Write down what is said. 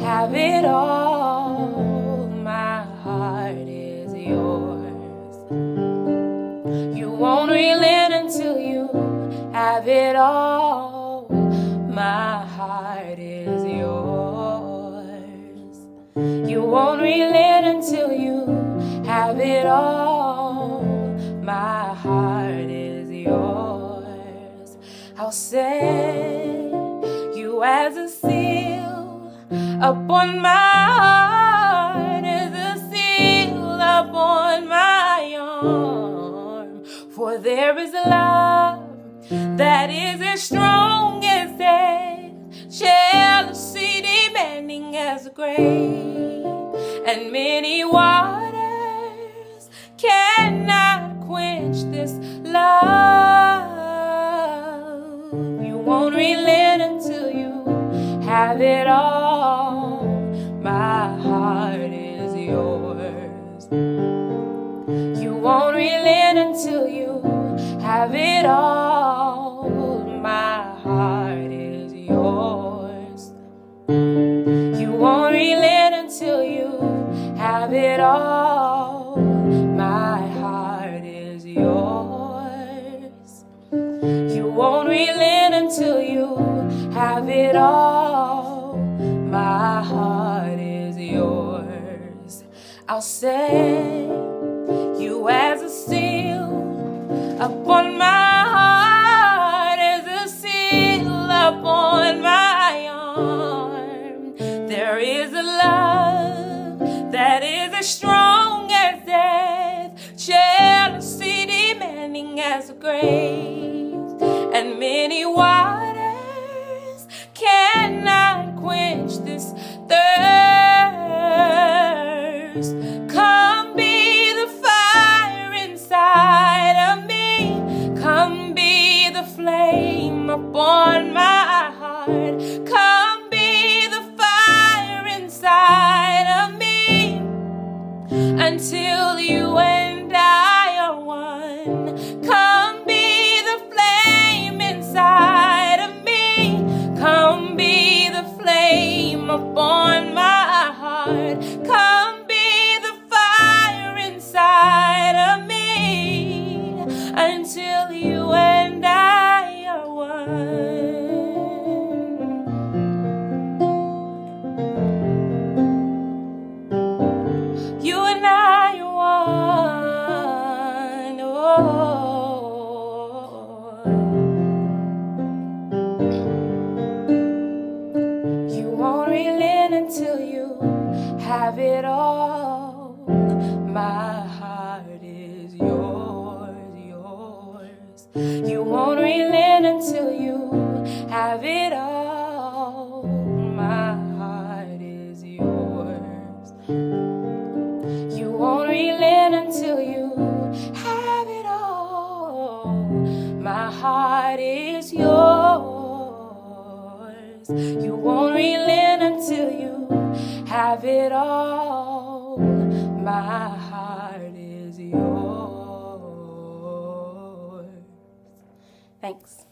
have it all. My heart is yours. You won't relent until you have it all. My heart is yours. You won't relent until you have it all. My heart is yours. I'll set upon my heart, as a seal upon my arm. For there is a love that is as strong as death, jealousy demanding as the grave, and many waters cannot quench this love. You won't relent until you have it all. It all. My heart is yours. You won't relent until you have it all. My heart is yours. You won't relent until you have it all. My heart is yours. I'll set you as a seal upon my demanding as the grave, and many waters cannot quench this thirst. Come be the fire inside of me. Come be the flame upon my heart. Come be the fire inside of me until you Come be the flame inside of me. Come be the flame upon my heart. Come be the fire inside of me until you and have it all. My heart is yours, yours. You won't relent until you have it all. My heart is yours. You won't relent until you have it all. My heart is yours. You won't relent until you have it all. My heart is yours. Thanks.